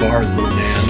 Bars, little man.